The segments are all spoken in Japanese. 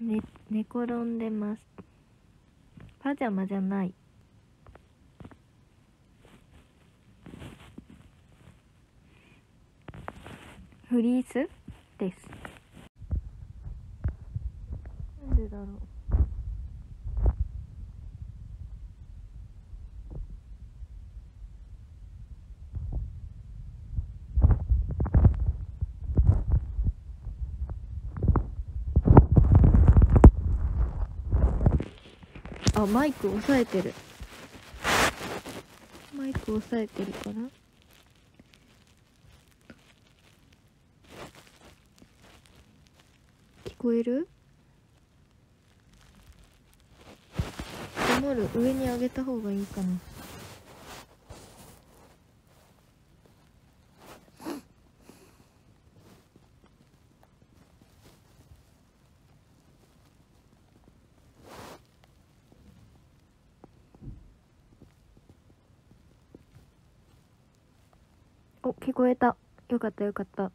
ね寝転んでます。パジャマじゃない。フリース？です。なんでだろう。あマイク押さえてる。マイク押さえてるかな？聞こえる？守る。上に上げた方がいいかな。お聞こえた。よかったよかった。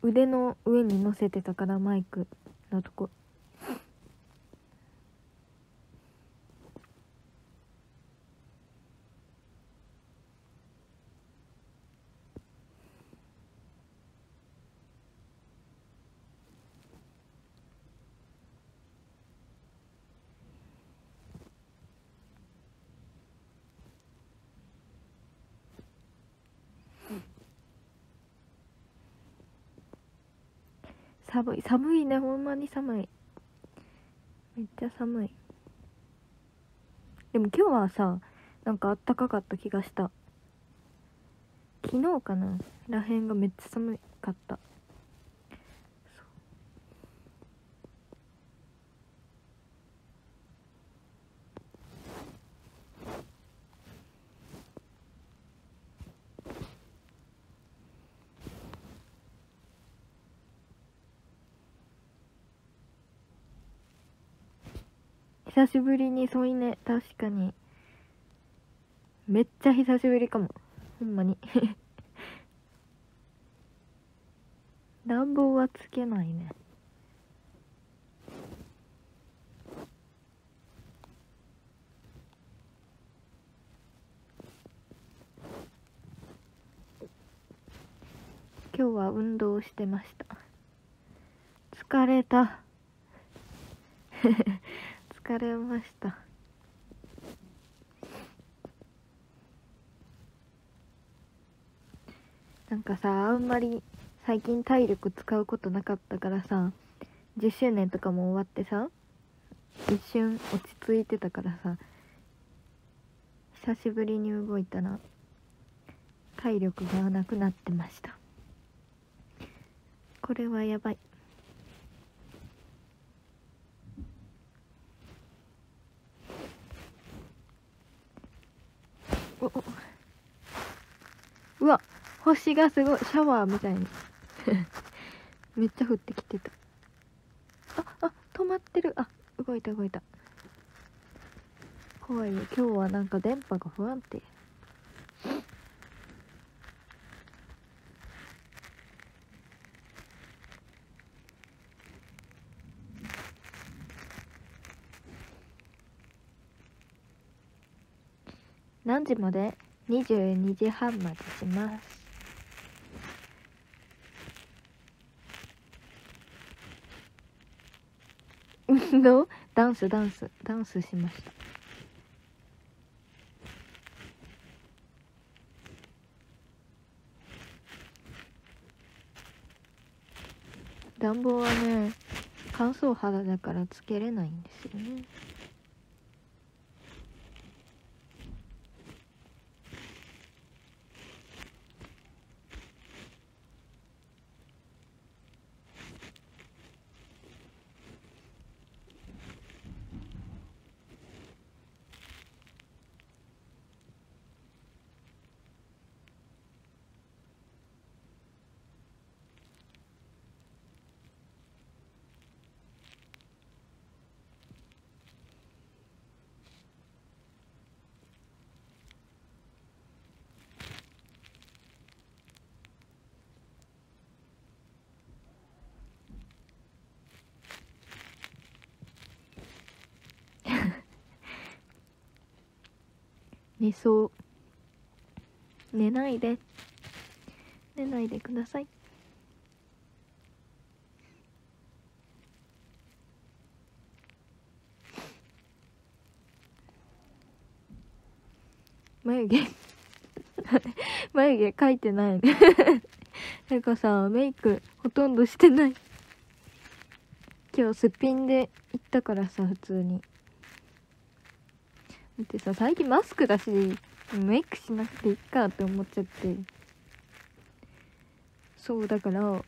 腕の上に乗せてたからマイクのとこ。寒い。寒いね。ほんまに寒い。めっちゃ寒い。でも今日はさなんかあったかかった気がした。昨日かな。らへんがめっちゃ寒かった。久しぶりに添い寝。確かに。めっちゃ久しぶりかも。ほんまに。暖房はつけないね。今日は運動してました。疲れた。疲れました。なんかさあんまり最近体力使うことなかったからさ10周年とかも終わってさ一瞬落ち着いてたからさ久しぶりに動いたら体力がなくなってました。これはやばい。おおうわ星がすごいシャワーみたいに。めっちゃ降ってきてた。ああ止まってる。あ動いた動いた。怖いよ。今日はなんか電波が不安定。時まで ?22 時半までします。運動ダンスダンスダンスしました。暖房はね乾燥肌だからつけれないんですよね。寝そう。寝ないで。寝ないでください。眉毛。眉毛描いてない。ねなんかさメイクほとんどしてない。今日すっぴんで行ったからさ普通に。だってさ最近マスクだしメイクしなくていいかって思っちゃって。そうだから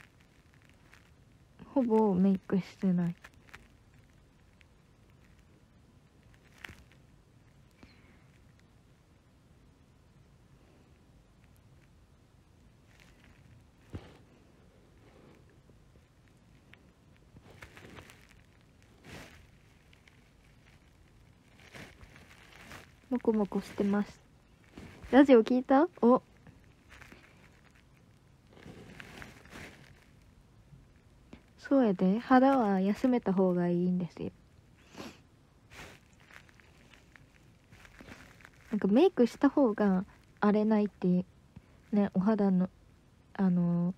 ほぼメイクしてない。もこもこしてます。ラジオ聞いた？お。そうやで。肌は休めた方がいいんですよ。なんかメイクした方が荒れないってねお肌のあの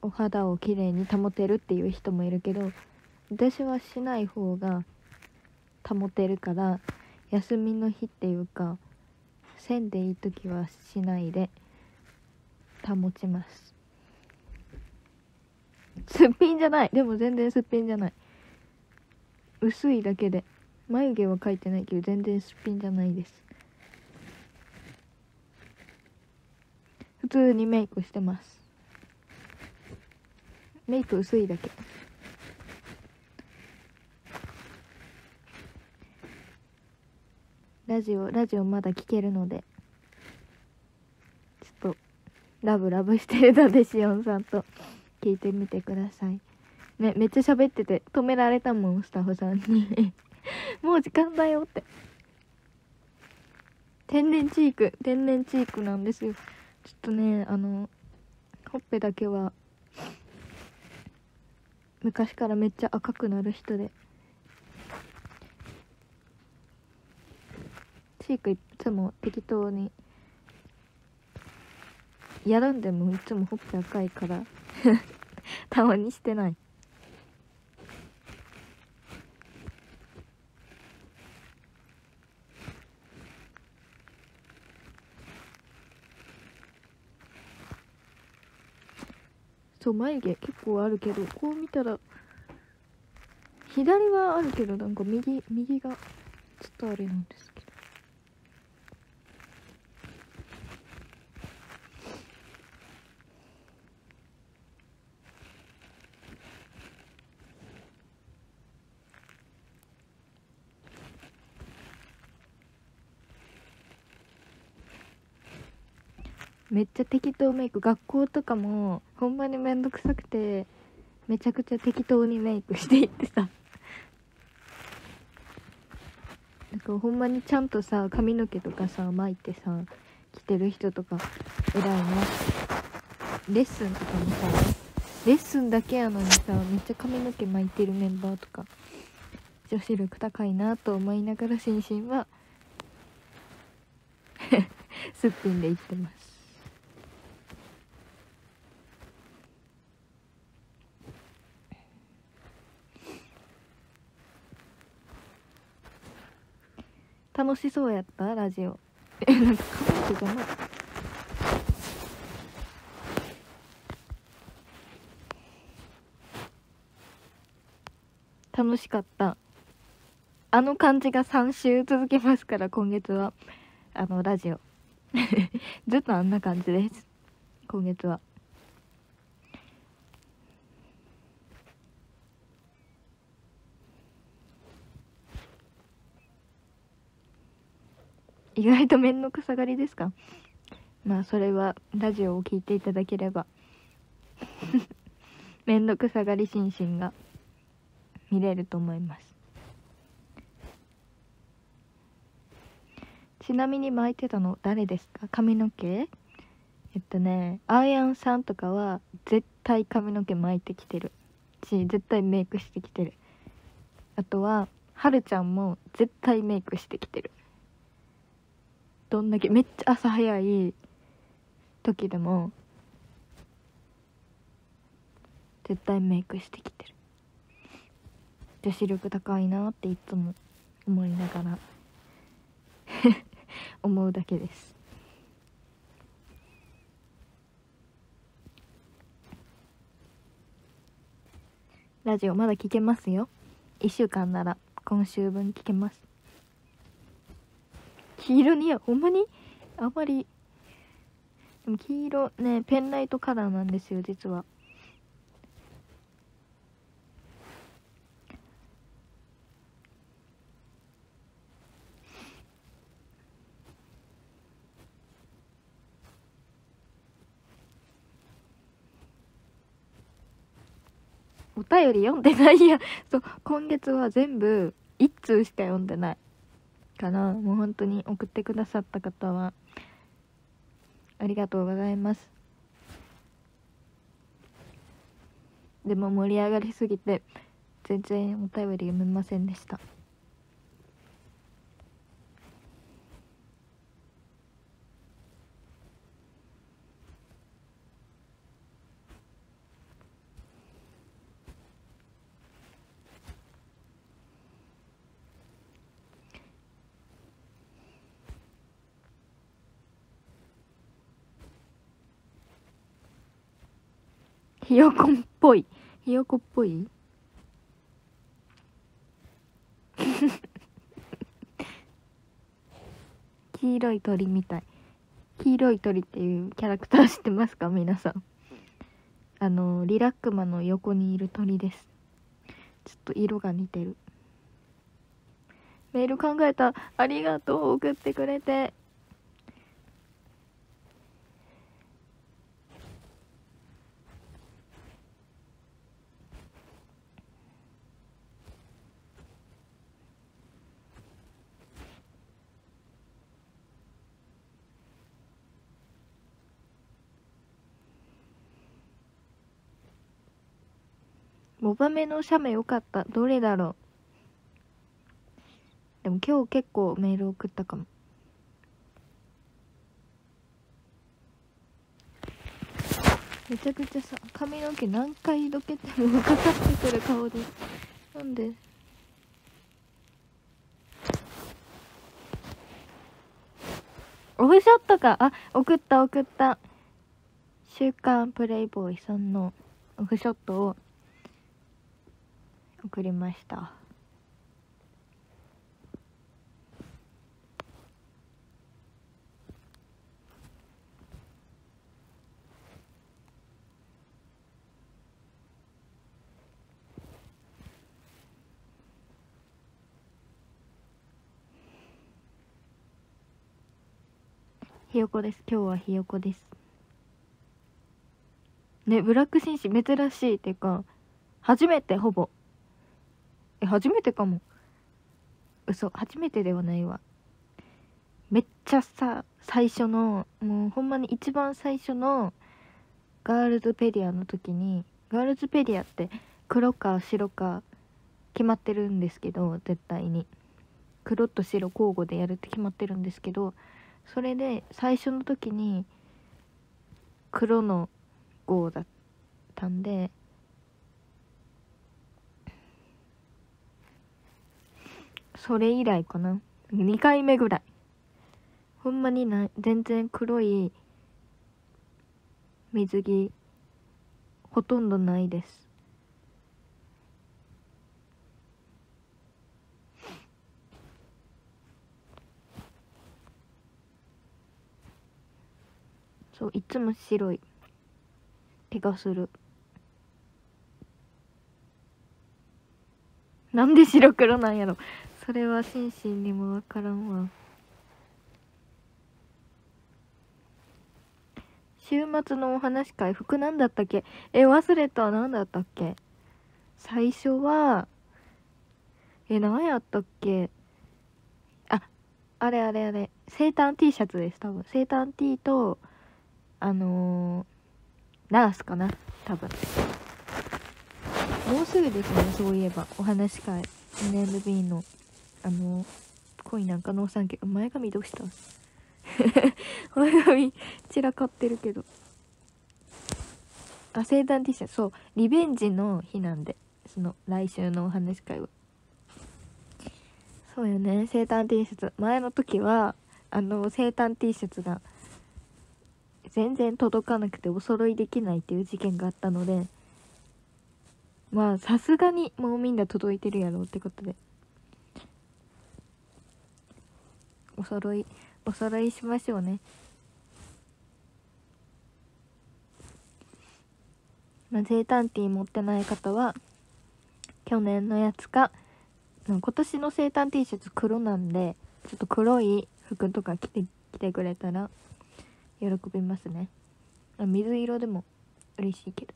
お肌をきれいに保てるっていう人もいるけど私はしない方が保てるから休みの日っていうかせんでいい時はしないで保ちます。すっぴんじゃない。でも全然すっぴんじゃない。薄いだけで。眉毛は描いてないけど全然すっぴんじゃないです。普通にメイクしてます。メイク薄いだけ。ラジオラジオまだ聞けるので。ちょっとラブラブしてるのでしおんさんと。聞いてみてください。ねめっちゃ喋ってて止められたもんスタッフさんに。もう時間だよって。天然チーク天然チークなんですよ。ちょっとねあのほっぺだけは昔からめっちゃ赤くなる人で。チークいつも適当にやらんでもいつもほっぺ赤いから たまにしてない。そう眉毛結構あるけどこう見たら左はあるけどなんか右右がちょっとあれなんです。めっちゃ適当メイク。学校とかもほんまにめんどくさくてめちゃくちゃ適当にメイクしていってさ。なんかほんまにちゃんとさ髪の毛とかさ巻いてさ着てる人とか偉いな。レッスンとかもさレッスンだけやのにさめっちゃ髪の毛巻いてるメンバーとか女子力高いなと思いながらシンシンは すっぴんで行ってます。楽しそうやった？ラジオ。えなんか彼女じゃな？い楽しかった。あの感じが3週続けますから今月は。あのラジオ。ずっとあんな感じです。今月は。意外と面倒くさがりですか？まあそれはラジオを聴いていただければ。面倒くさがり心身が見れると思います。ちなみに巻いてたの誰ですか？髪の毛？えっとねアイアンさんとかは絶対髪の毛巻いてきてる。し絶対メイクしてきてる。あとははるちゃんも絶対メイクしてきてる。どんだけめっちゃ朝早い時でも絶対メイクしてきてる。女子力高いなっていつも思いながら 思うだけです。ラジオまだ聞けますよ。1週間なら今週分聞けます。黄色にほんまにあんまりでも黄色ねペンライトカラーなんですよ実は。お便り読んでないや。そう今月は全部1通しか読んでない。かな。もう本当に送ってくださった方はありがとうございます。でも盛り上がりすぎて全然お便り読めませんでした。ひよこっぽい。ひよこっぽい？黄色い鳥みたい。黄色い鳥っていうキャラクター知ってますか？皆さん。あのリラックマの横にいる鳥です。ちょっと色が似てる。メール考えた。ありがとう。送ってくれてモバメの写メよかった。どれだろう？でも今日結構メール送ったかも。めちゃくちゃさ髪の毛何回どけてもかかってくる顔で。なんで？オフショットか。あ送った送った。週刊プレイボーイさんのオフショットを送りました。ひよこです。今日はひよこです。ねブラック紳士珍しいっていうか初めてほぼえ初めてかも。嘘初めてではないわ。めっちゃさ最初のもうほんまに一番最初のガールズペディアの時にガールズペディアって黒か白か決まってるんですけど絶対に。黒と白交互でやるって決まってるんですけどそれで最初の時に黒の号だったんでそれ以来かな。2回目ぐらい。ほんまにない。全然黒い水着ほとんどないです。そういつも白い。気がする。なんで白黒なんやろ。それは心身にもわからんわ。週末のお話会服なんだったっけ？え忘れた。何だったっけ？最初はえ何やったっけ？ああれあれあれ。生誕 T シャツです多分。生誕 T とあのー、ナースかな？多分。もうすぐですねそういえば。お話会。NMB の。あの恋なんか農産家前髪どうした？前髪散らかってるけど。あ生誕 T シャツ。そうリベンジの日なんで。その来週のお話会は。そうよね生誕 T シャツ。前の時はあの生誕 T シャツが全然届かなくてお揃いできないっていう事件があったのでまあさすがにもうみんな届いてるやろうってことで。お揃いお揃いしましょうね。まあ、生誕ティー持ってない方は去年のやつか今年の生誕 T シャツ黒なんでちょっと黒い服とか着て着てくれたら喜びますね。水色でも嬉しいけど。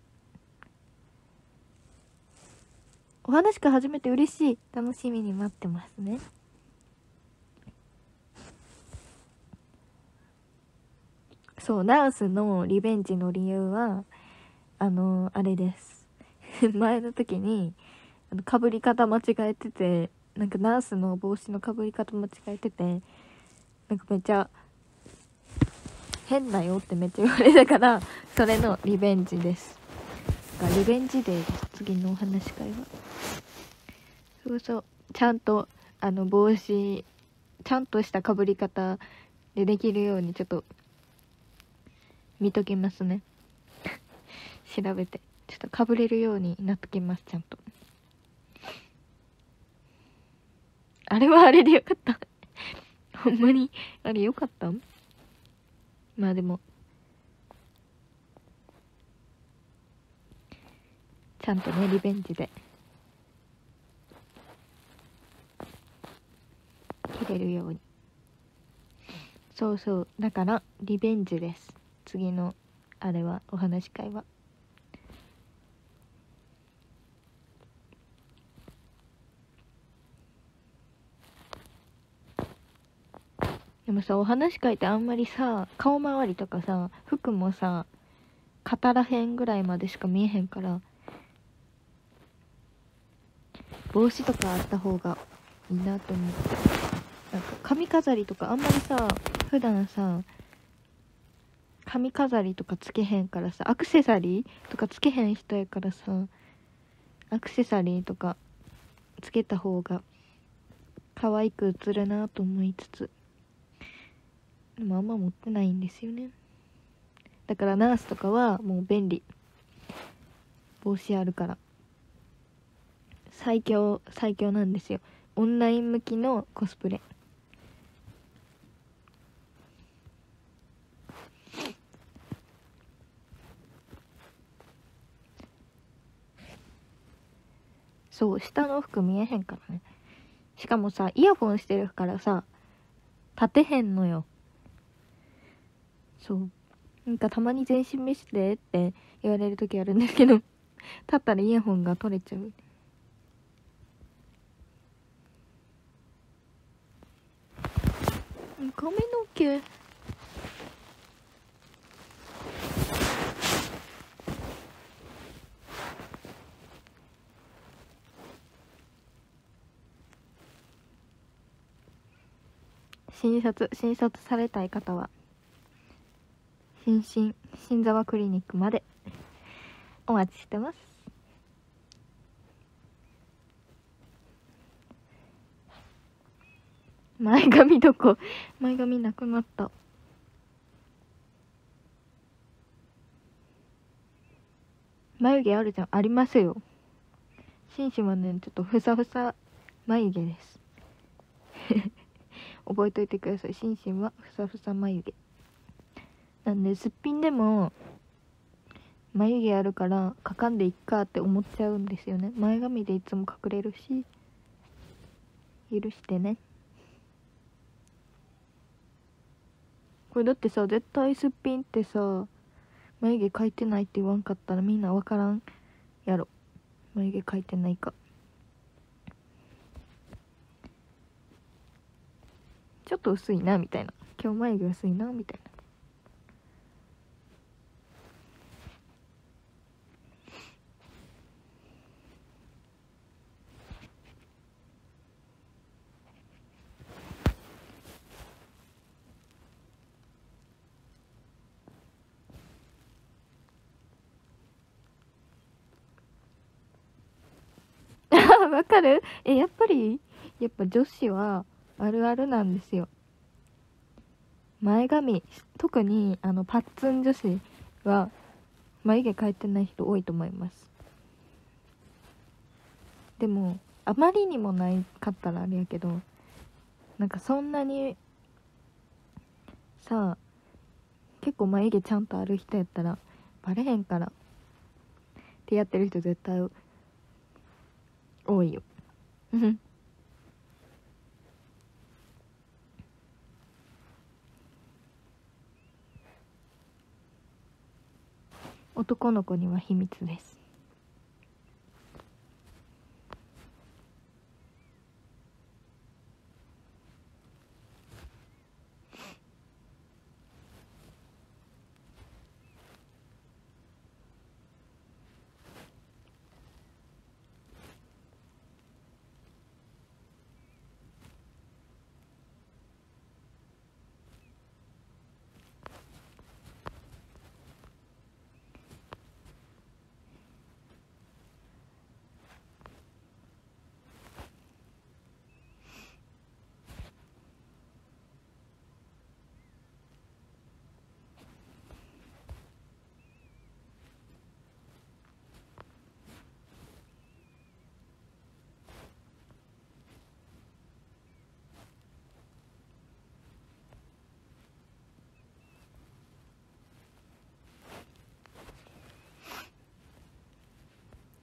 お話が初めて嬉しい。楽しみに待ってますね。そうナースのリベンジの理由はあのあれです。前の時にかぶり方間違えててなんかナースの帽子のかぶり方間違えててなんかめっちゃ変だよってめっちゃ言われたから それのリベンジです。がリベンジデーです。次のお話会は。そうそう。ちゃんとあの帽子ちゃんとしたかぶり方でできるようにちょっと見ときますね。調べて。ちょっとかぶれるようになっときますちゃんと。あれはあれでよかった。ほんまにあれよかったまあでも。ちゃんとねリベンジで。切れるように。そうそう。だからリベンジです。次のあれはお話し会は。でもさお話し会ってあんまりさ顔周りとかさ服もさ肩らへんぐらいまでしか見えへんから帽子とかあった方がいいなと思うなんか髪飾りとかあんまりさ普段さ髪飾りとかつけへんからさアクセサリーとかつけへん人やからさアクセサリーとかつけた方が可愛く映るなと思いつつでもあんま持ってないんですよね。だからナースとかはもう便利。帽子あるから。最強最強なんですよ。オンライン向きのコスプレ。そう下の服見えへんからね。しかもさイヤホンしてるからさ立てへんのよ。そう。なんかたまに全身見せてって言われる時あるんですけど立ったらイヤホンが取れちゃう。髪の毛診察診察されたい方は新進新沢クリニックまでお待ちしてます。前髪どこ？前髪なくなった。眉毛あるじゃん。ありますよ。シンシはねちょっとふさふさ眉毛です。覚えといてください。シンシンはふさふさ眉毛。なんですっぴんでも眉毛あるからかかんでいっかって思っちゃうんですよね。前髪でいつも隠れるし許してね。これだってさ絶対すっぴんってさ眉毛描いてないって言わんかったらみんなわからんやろ。眉毛描いてないか。ちょっと薄いなみたいな。今日眉毛薄いなみたいな。わかる？えやっぱりやっぱ女子はあるあるなんですよ。前髪特にあのパッツン女子は眉毛描いてない人多いと思います。でもあまりにもないかったらあれやけどなんかそんなにさあ結構眉毛ちゃんとある人やったらバレへんからってやってる人絶対多いよ。男の子には秘密です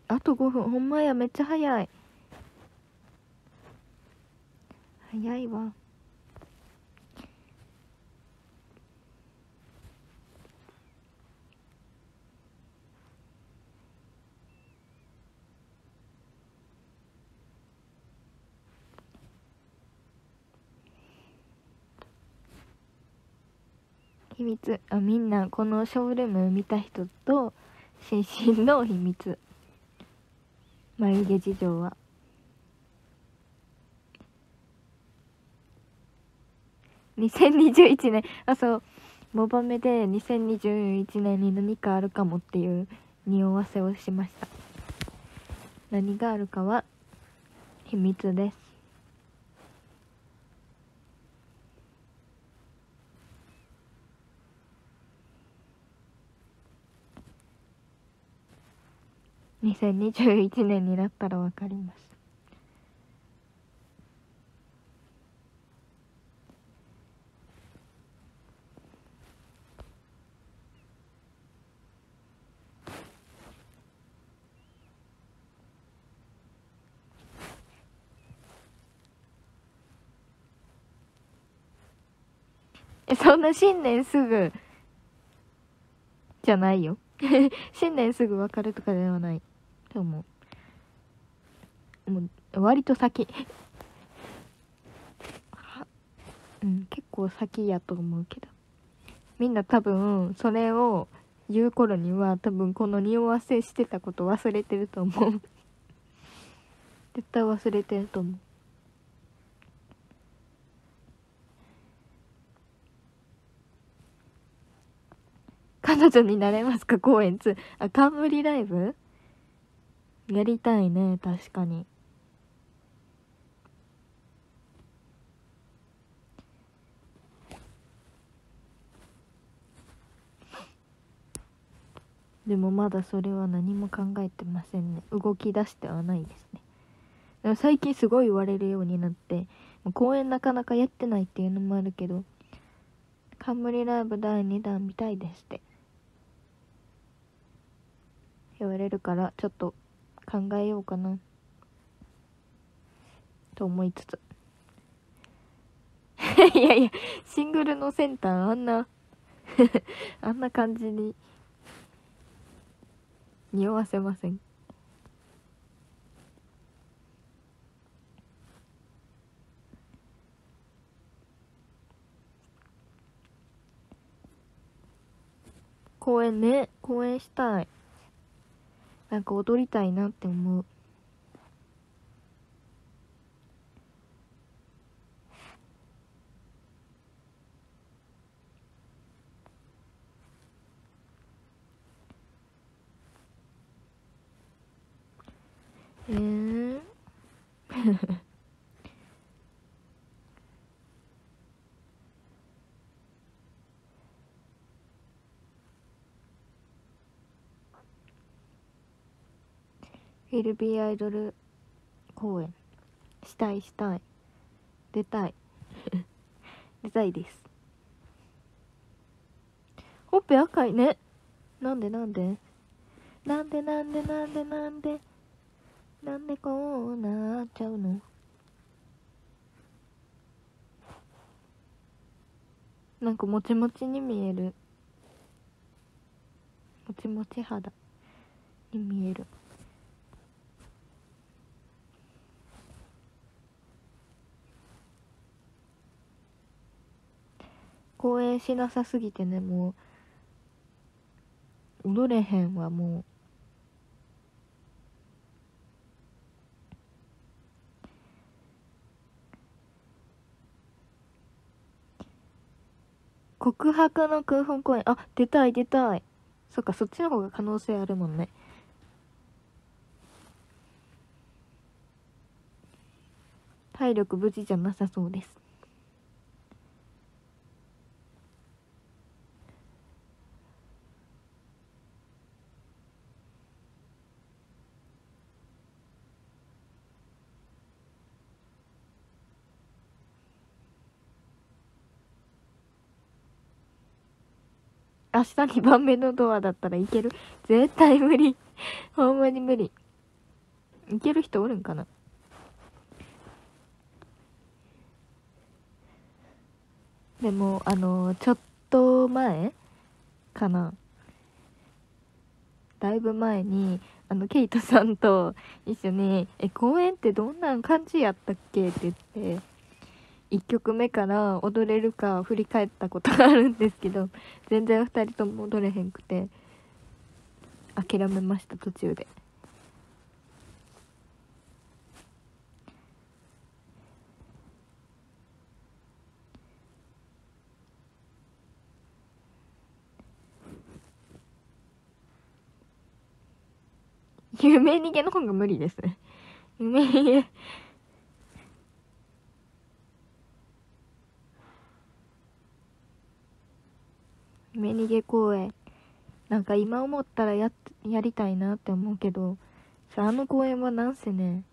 あと5分。ほんまやめっちゃ早い。早いわ。秘密。あみんなこのショールーム見た人と心身の秘密。眉毛事情は。2021年。あそう。モバメで2021年に何かあるかもっていう匂わせをしました。何があるかは秘密です。2021年になったらわかります。えそんな新年すぐじゃないよ。新年すぐ分かるとかではない。と思うもう割と先。うん結構先やと思うけど。みんな多分それを言う頃には多分この匂わせしてたこと忘れてると思う。絶対忘れてると思う。彼女になれますか？公演2あ冠ライブ？やりたいね確かに。でもまだそれは何も考えてませんね。動き出してはないですね。でも最近すごい言われるようになって公演なかなかやってないっていうのもあるけど冠ライブ第2弾見たいですって言われるからちょっと考えようかな。と思いつつ。いやいやシングルのセンターあんな あんな感じに匂わせません。公園ね公園したい。なんか踊りたいなって思う。えー、フィルビーアイドル公演したいしたい。出たい。出たいです。ほっぺ赤いね。なんでなんで？なんでなんでなんでなんで？なんでこうなっちゃうの？なんかもちもちに見える。もちもち肌に見える。公演しなさすぎてねもう踊れへんわもう。告白の空本公演。あ出たい出たい。そっかそっちの方が可能性あるもんね。体力無事じゃなさそうです。明日2番目のドアだったらいける？絶対無理。ほんまに無理。いける人おるんかな？でもあのちょっと前？かな？だいぶ前にあのケイトさんと一緒に「え公演ってどんな感じやったっけ?」って言って。1曲目から踊れるか振り返ったことがあるんですけど全然2人とも踊れへんくて諦めました途中で。夢逃げの方が無理ですね。夢逃げ夢逃げ公演なんか今思ったらややりたいなって思うけどあの公演はなんせね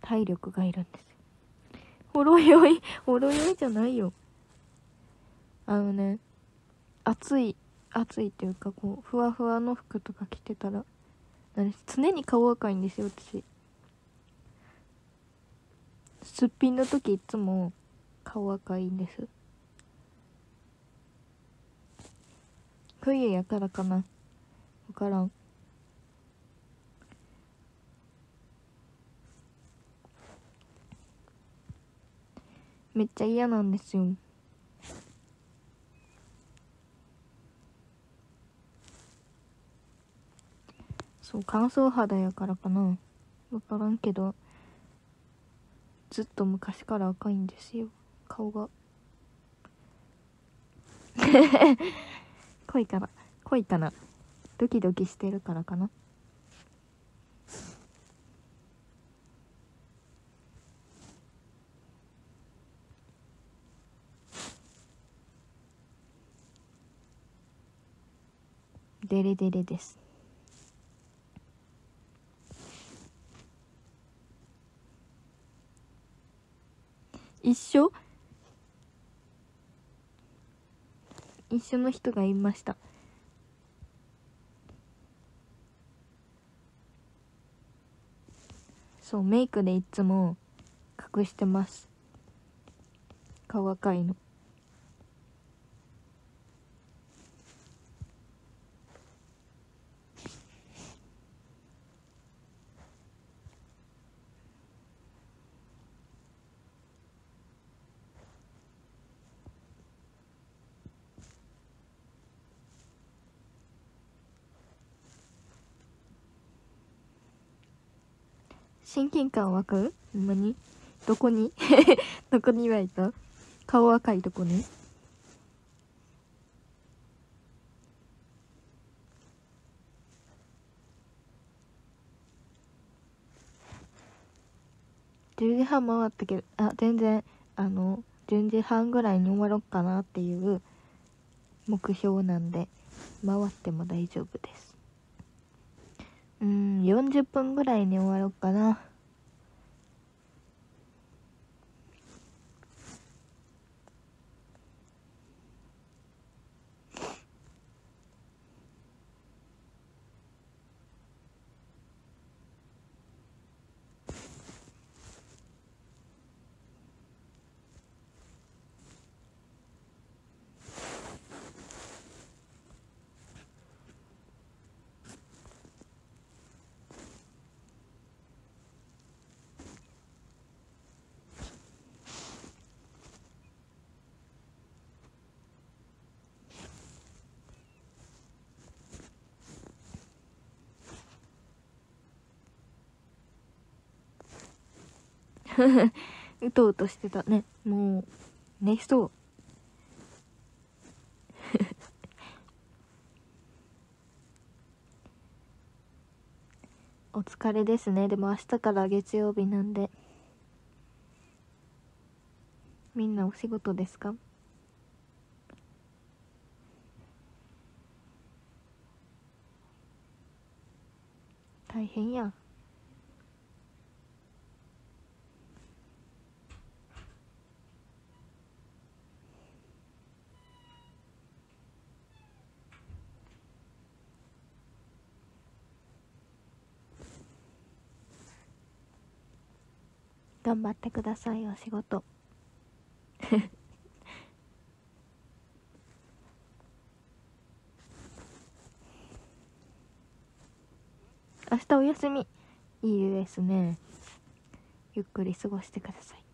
体力がいるんですよ。ほろ酔い ほろ酔いじゃないよ。あのね暑い暑いっていうかこうふわふわの服とか着てたら常に顔赤いんですよ私。すっぴんの時いつも顔赤いんです。冬やからかな。わからん。めっちゃ嫌なんですよ。そう乾燥肌やからかな。分からんけどずっと昔から赤いんですよ。顔が。濃いから濃いかなドキドキしてるからかな。デレデレです。一緒？一緒の人がいました。そうメイクでいつも隠してます。顔赤いの。親近感湧く？ほんまに？どこに？どこに言われた？顔赤いとこに10時半回ったけどあ全然あの10時半ぐらいに終わろうかなっていう目標なんで回っても大丈夫です。うん40分ぐらいに終わろうかな。うとうとしてた。ね。もう寝そうお疲れですね。でも明日から月曜日なんで。みんなお仕事ですか？大変や頑張ってくださいお仕事。明日お休み。いいですね。ゆっくり過ごしてください。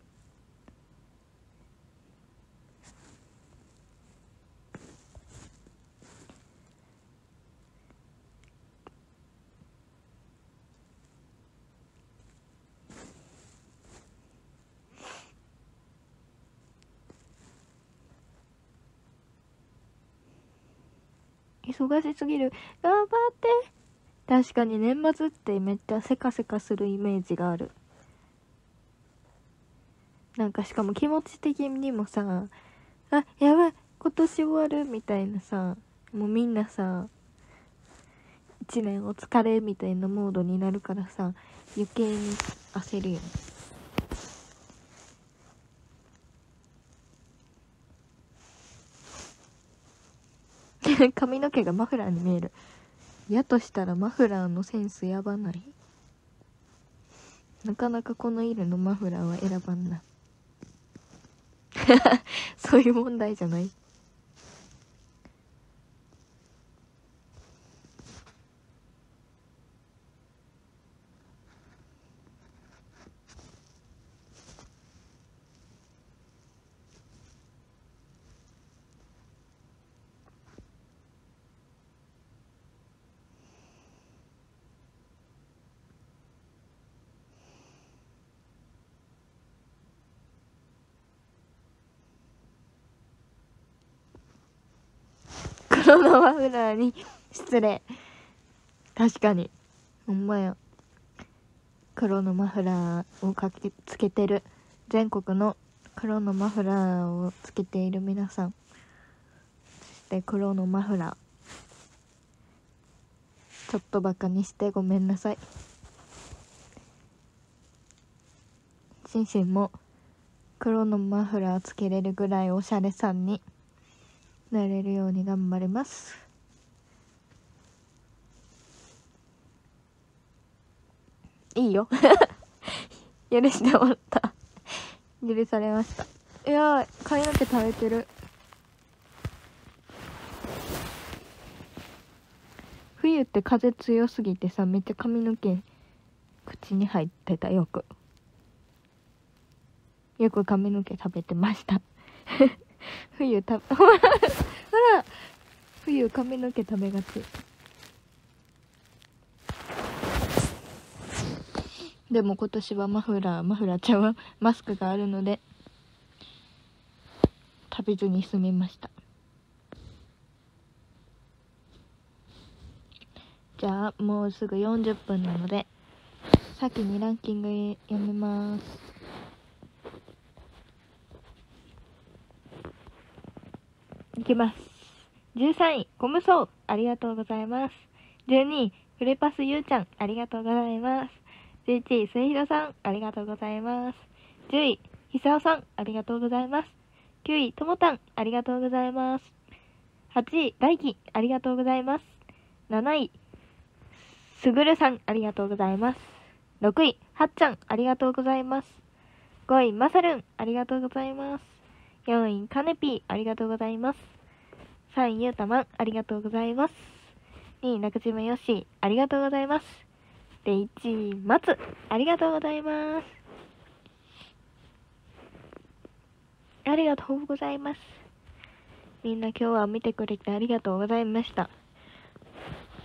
忙しすぎる。頑張って。確かに年末ってめっちゃせかせかするイメージがある。なんかしかも気持ち的にもさあやばい。今年終わるみたいなさもうみんなさ1年お疲れみたいなモードになるからさ余計に焦るよね。髪の毛がマフラーに見える。やとしたらマフラーのセンスやばない。なかなかこの色のマフラーは選ばんな。そういう問題じゃない。黒のマフラーに失礼。確かに。ほんまや。黒のマフラーをかけつけてる。全国の黒のマフラーをつけている皆さん。そして黒のマフラー。ちょっとバカにしてごめんなさい。シンシンも黒のマフラーつけれるぐらいおしゃれさんに。なれるように頑張ります。いいよ。許してもらった。許されました。いや髪の毛垂れてる。冬って風強すぎてさめっちゃ髪の毛口に入ってたよく。よく髪の毛食べてました。冬たほら冬髪の毛食べがち。でも今年はマフラーマフラーちゃんはマスクがあるので食べずに済みました。じゃあもうすぐ40分なので先にランキング読みます。いきます。13位、ゴムソウ、ありがとうございます。12位、フレパスゆうちゃん、ありがとうございます。11位、末広さん、ありがとうございます。10位、久尾さん、ありがとうございます。9位、ともたん、ありがとうございます。8位、大輝、ありがとうございます。7位、すぐるさん、ありがとうございます。6位、はっちゃん、ありがとうございます。5位、まさるん、ありがとうございます。4位、かねぴー、ありがとうございます。3位、ゆうたまん、ありがとうございます。2位、中島よし、ありがとうございます。で、1位、まつ、ありがとうございます。ありがとうございます。みんな今日は見てくれてありがとうございました。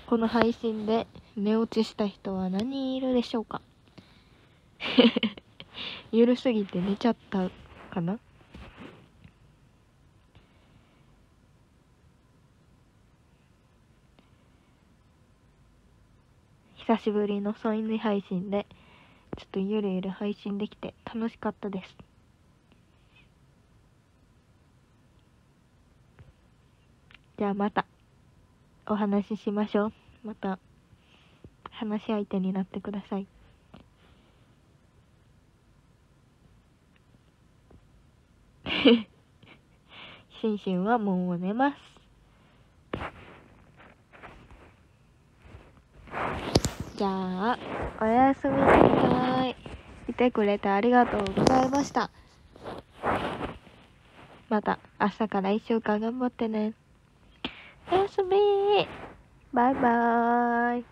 この配信で寝落ちした人は何人いるでしょうか ゆるすぎて寝ちゃったかな久しぶりの添い寝配信でちょっとゆるゆる配信できて楽しかったです。じゃあまたお話ししましょう。また話し相手になってください。シンシンはもう寝ます。じゃあおやすみなさい。いてくれてありがとうございました。また明日から一週間頑張ってね。おやすみ。バイバーイ。